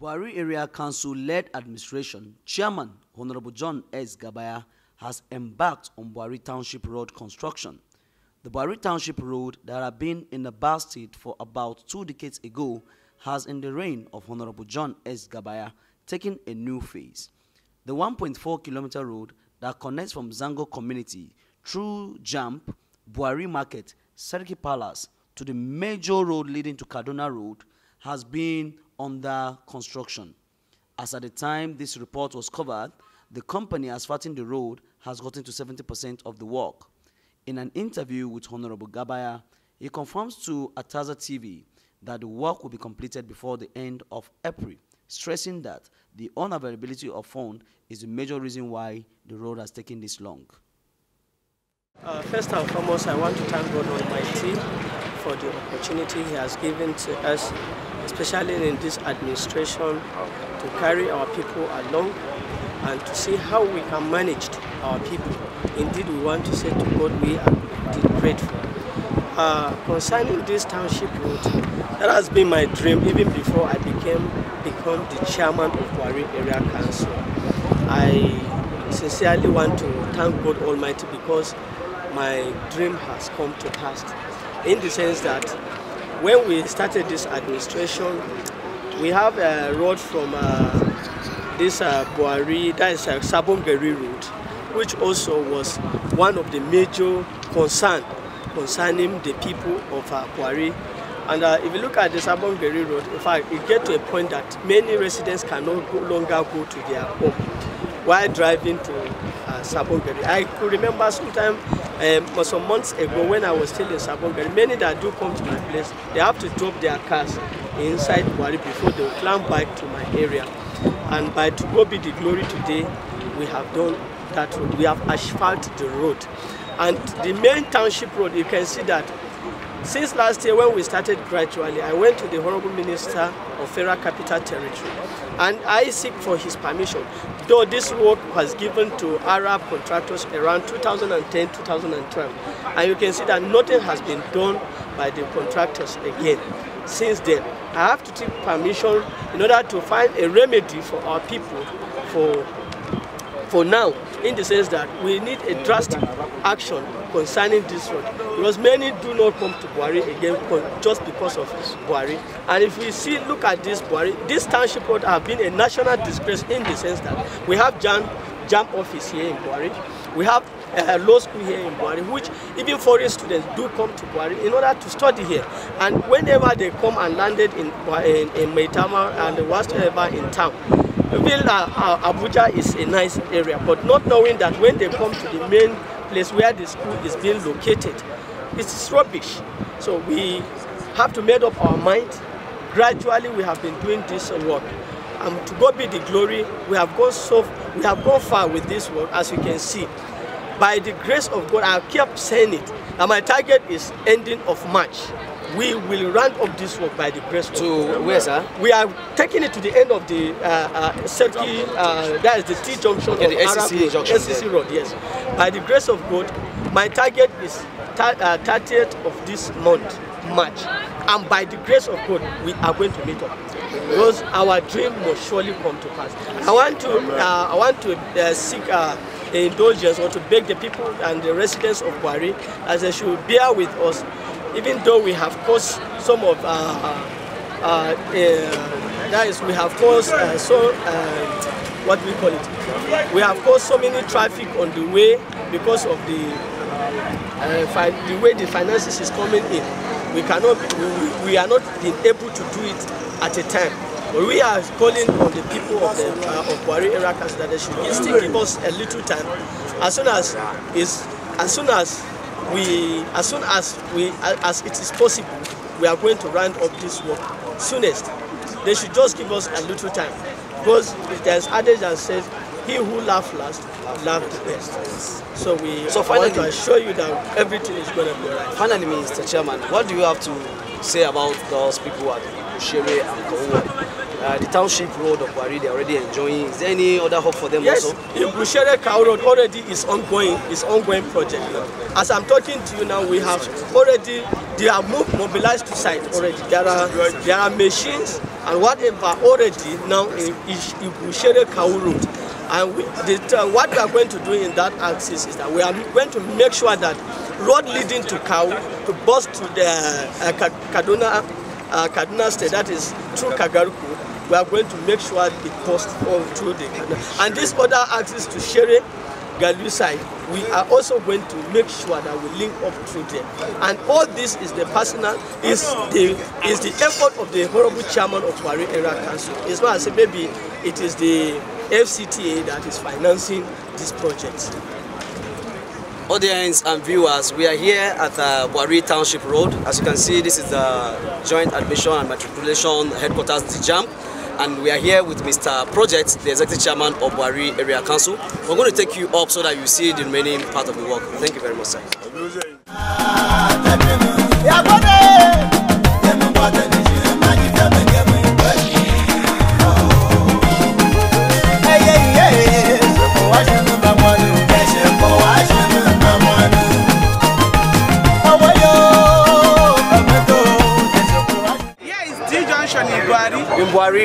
Bwari Area Council-led administration chairman Honorable John S. Gabaya has embarked on Bwari Township Road construction. The Bwari Township Road that had been in a bad state for about two decades ago has in the reign of Honorable John S. Gabaya taken a new phase. The 1.4 kilometer road that connects from Zango community through JAMB, Bwari Market, Sarki Palace to the major road leading to Kaduna Road has been under construction. As at the time this report was covered, the company asphalting the road has gotten to 70% of the work. In an interview with Honorable Gabaya, he confirms to Ataza TV that the work will be completed before the end of April, stressing that the unavailability of funds is the major reason why the road has taken this long. Uh, first and foremost, I want to thank God Almighty for the opportunity He has given to us, especially in this administration, to carry our people along and to see how we can manage our people. Indeed, we want to say to God we are grateful. Uh, concerning this township road, that has been my dream even before I became become the chairman of Bwari Area Council. I sincerely want to thank God Almighty because my dream has come to pass in the sense that when we started this administration, we have a road from uh, this uh, Bwari, that is uh, Sabongeri Road, which also was one of the major concern concerning the people of uh, Bwari. And uh, if you look at the Sabongeri Road, in fact, it get to a point that many residents cannot no longer go to their home while driving to uh, Sabongeri. I could remember sometime um, some months ago when I was still in Sabongeri, many that do come to my place, they have to drop their cars inside Buhari before they climb back to my area. And by to go be the glory today, we have done that road. We have asphalted the road. And the main township road, you can see that since last year when we started gradually, I went to the Honorable Minister of Federal Capital Territory and I seek for his permission. Though this work was given to Arab contractors around 2010-2012 and you can see that nothing has been done by the contractors again since then. I have to take permission in order to find a remedy for our people for for now in the sense that we need a drastic action concerning this road because many do not come to Buhari again just because of Buhari. And if we see look at this Buhari this township road have been a national disgrace in the sense that we have jam jam office here in Buhari. We have a law school here in Buhari which even foreign students do come to Buhari in order to study here. And whenever they come and landed in in, in Maitama and whatsoever in town even uh, uh, Abuja is a nice area, but not knowing that when they come to the main place where the school is being located, it's rubbish. So we have to make up our mind. Gradually, we have been doing this work. And to God be the glory, we have gone so we have gone far with this work, as you can see. By the grace of God, I kept saying it. And my target is ending of March we will round up this work by the grace of To where, sir? We are taking it to the end of the uh, uh, Serki, uh, that is the T junction Okay, of the Arab SCC Road, junction, SCC. Road, yes. By the grace of God, my target is uh, 30th of this month, March. And by the grace of God, we are going to meet up. Because our dream must surely come to pass. I want to, uh, I want to uh, seek uh, indulgence or to beg the people and the residents of Buhari as they should bear with us even though we have caused some of uh, uh, uh, that is we have caused so what do we call it? We have caused so many traffic on the way because of the the way the finances is coming in. We cannot we, we are not been able to do it at a time. We are calling on the people of the uh, of Bwari area that they should give us a little time. As soon as is as soon as we as soon as we as it is possible we are going to round up this work soonest they should just give us a little time because there's adage that says he who laugh last laugh the best so we So I want to finally- assure you that everything is going to be alright Finally, Mr. Chairman, what do you have to say about those people at Ushere and Kowo? Uh, the township road of Buhari they're already enjoying. Is there any other hope for them Yes, also? in Bushere Cow Road already is ongoing, is ongoing project now. As I'm talking to you now, we have already, they are moved, mobilized to site already. There are, there are machines and whatever already now in, Bushere Cow Road. And we, the, uh, what we are going to do in that axis is that we are going to make sure that road leading to Cow, to bus to the uh, Ka- Kaduna, uh, Kaduna State, that is through Kagaruku, we are going to make sure it post all through the Kaduna. And this other access to Shere, Galu side, we are also going to make sure that we link up through there. And all this is the personal, is the is the effort of the honorable chairman of Bwari Area Council. It's not as maybe it is the FCTA that is financing this project. Audience and viewers, we are here at uh, Bwari Township Road. As you can see, this is the Joint Admission and Matriculation Headquarters, the JAMB. And we are here with Mr. Project, the Executive Chairman of Buhari Area Council. We're going to take you up so that you see the remaining part of the work. Thank you very much, sir.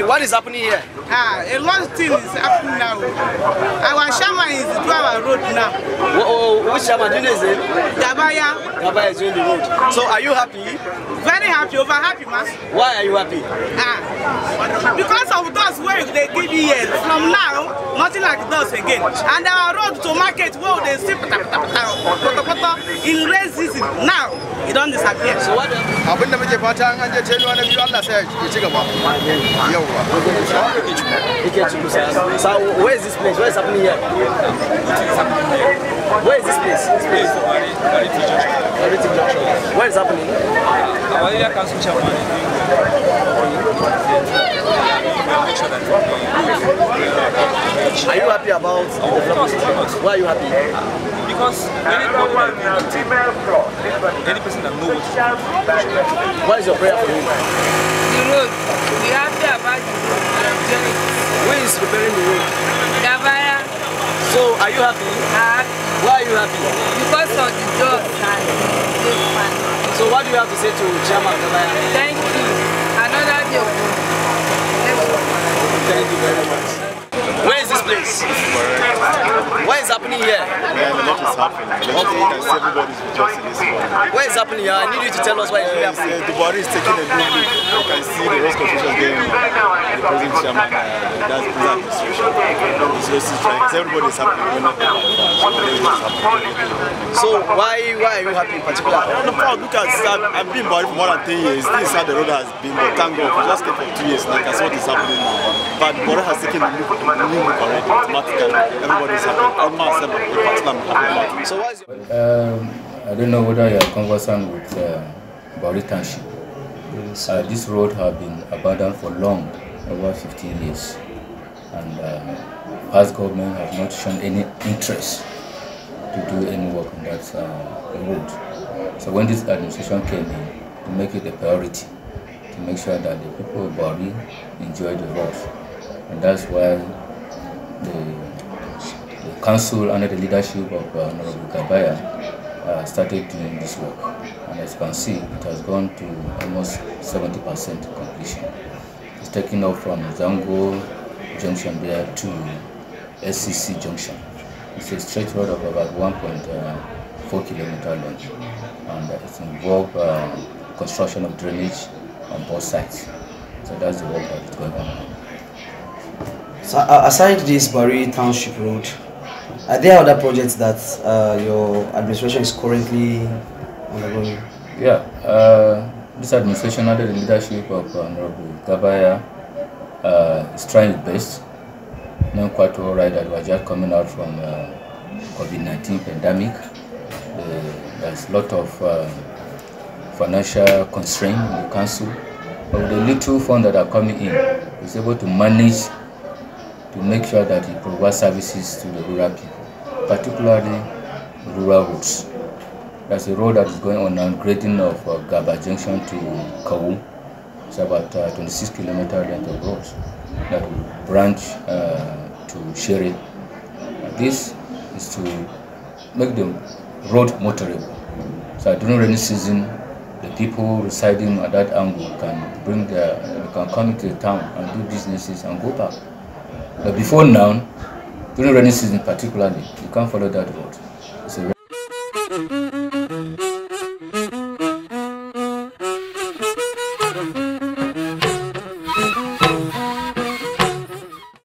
What is happening here? Ah, a lot of things is happening now. Our shaman is doing our road now. Wh- wh- which chairman doing this? eh? Dabaya, Gaba is doing the road. So are you happy? very happy, over happy, man. Why are you happy? Ah, because of those where they give you here, from now, nothing like those again. And our road to market where they see in rain season, now, it don't disappear. So what? abin da muke fata an je tenuwa na biyu Allah sai ya ci gaba yauwa Ikechukwu, sir. So where is this place? What is happening here? Where is this place? This place. Heritage Junction. What is happening? Our area council chairman is doing Are you happy about the development? Why are you happy? because any problem that any person that knows what What is your prayer for him? the road. We happy about the road. Who is repairing the road? Gabaya So are you happy? are Why are you happy? because of the job and the fund. So what do you have to say to Chairman Gabaya? Thank you. Another day. Thank you very much. Where is this place? What is happening here? Yeah, a lot is happening. You everybody's rejoicing this morning. What is happening here? I need you to tell us what is really happening. the body is taking a new look. You can see the rest is getting the present chairman, uh, that's his administration. It's just trying, everybody is happy. We're not. So why why are you happy in particular? No problem, look at I've, I've been body for more than 10 years. This is how the road has been, but thank God, we just came for two years, like that's what is happening now. But the body has taken a new, a new look already, automatically. Everybody is happy. All myself, in particular, I'm happy about it. So what is your Um, I don't know whether you are conversant with uh, Bwari Township. Uh, this road has been abandoned for long, over 15 years, and uh, past government have not shown any interest to do any work on that uh, road. So when this administration came in, to make it a priority, to make sure that the people of Bwari enjoy the road, and that's why the the council under the leadership of uh, Honorable Gabaya uh, started doing this work. And as you can see, it has gone to almost 70% completion. It's taken off from Zango Junction there to SCC Junction. It's a straight road of about 1.4 kilometer long. And it involves uh, construction of drainage on both sides. So that's the work that is going on. So, aside this Bwari Township Road, are there other projects that uh, your administration is currently undergoing? Yeah, uh, this administration under the leadership of Honorable Gabaya uh, is trying its best. Not quite all right that we're just coming out from uh, COVID-19 pandemic. Uh, there's a lot of uh, financial constraint in the council. But the little funds that are coming in, it's able to manage to make sure that it provides services to the rural people, particularly rural roads. There's a road that is going on now, grading of uh, Gaba Junction to Kawu. It's about uh, 26 kilometer length of road that will branch uh, to Shere. this is to make the road motorable. So during rainy season, the people residing at that angle can bring their, can come into the town and do businesses and go back. But before now, during rainy season particularly, you can't follow that road.